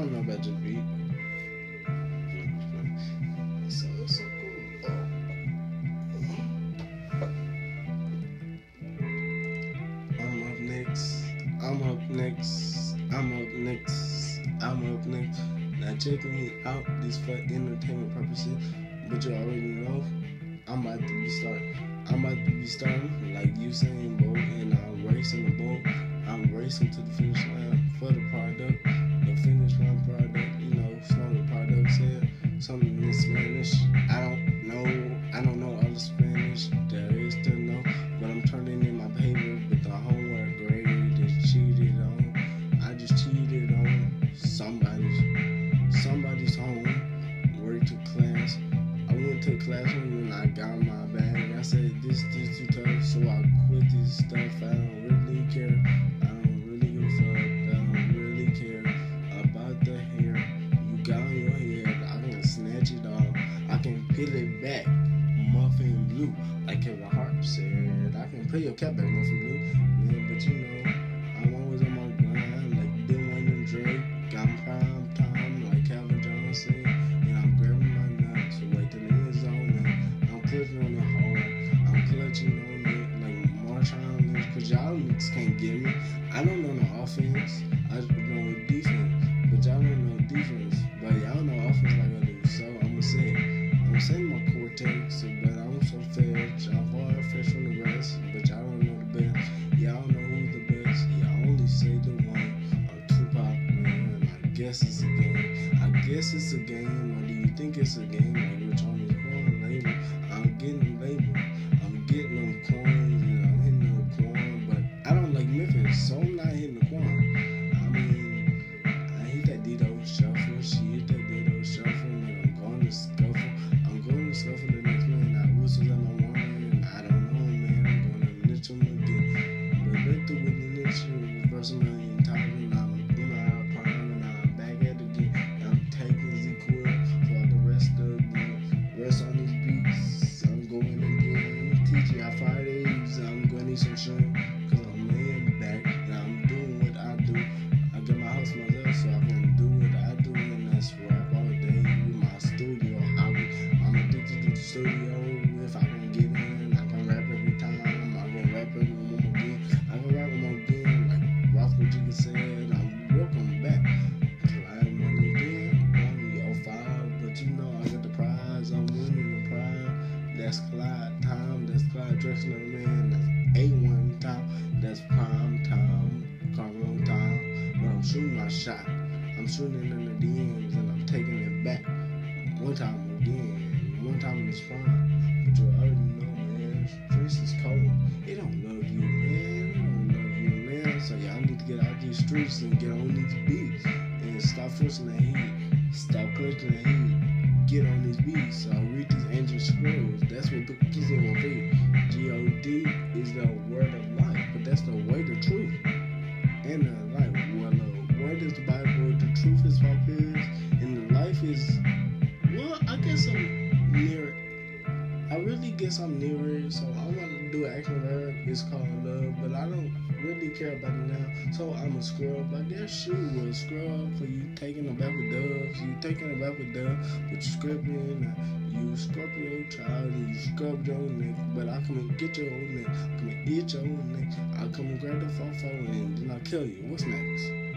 don't know about beat. I'm up next. I'm up next. I'm up next. I'm up next. Now check me out. This for entertainment purposes, but you already know I'm about to be starting. I'm about to be starting like you saying, Bolt, and I'm racing the boat. I'm racing to the finish line for the said this this too tough, so I quit this stuff. I don't really care. I don't really give a fuck. I don't really care about the hair you got on your head. I can snatch it off. I can peel it back, muffin blue, like Kevin Hart said. I can peel your cap back, muffin blue. Man, but you know, I'm always on my grind, like Lil Wayne and Drake. I'm prime time, like Calvin Johnson. And I'm grabbing my nuts, wait till the end zone. And I'm clutching on the I'm clutching on it like Marshawn Lynch. Cause y'all niggas can't get me. I don't know no offense. I just know defense. But y'all don't know defense. But y'all know offense like I do. So I'ma say it. I'm saying my cortex, but I'm so fetch. I'm far fetch from the rest. But y'all don't know the best. Y'all know who's the best. Y'all only say the one. Or Tupac, man. I guess it's a game. I guess it's a game. Or do you think it's a game? Like which one is one label? I'm getting labeled. Clyde time. That's Clyde Drexler, man. That's A1 time. That's prime time. Carmel time. But I'm shooting my shot. I'm shooting in the DMs and I'm taking it back. One time again. One time this prime. But you already know, man. Streets is cold. It don't love you, man. It don't love you, man. So y'all need to get out these streets and get on these beats. And stop forcing the the my feet. G-O-D is the word of life. But that's the way to truth. And the life. Well, the word is the Bible. The truth is what is. And the life is, really guess I'm near it, so I want to do action verb. It's called love, but I don't really care about it now. So I'm a scrub. Like that shoe was scrub for you taking a bath with doves. You taking a bath with doves, but you scrubbing. You scrub your child and you scrub your neck. But I come and get your own neck. I come and eat your own neck. I come and grab the fofo and then I kill you. What's next?